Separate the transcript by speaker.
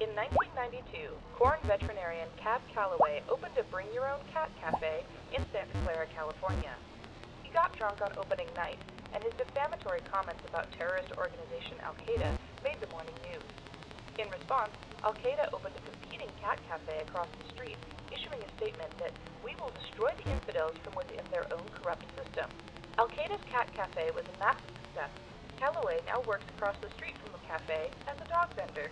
Speaker 1: In 1992, corn veterinarian Cab Calloway opened a Bring Your Own Cat Cafe in Santa Clara, California. He got drunk on opening night, and his defamatory comments about terrorist organization Al Qaeda made the morning news. In response, Al Qaeda opened a competing cat cafe across the street, issuing a statement that we will destroy the infidels from within their own corrupt system. Al Qaeda's cat cafe was a massive success. Calloway now works across the street from the cafe as a dog vendor.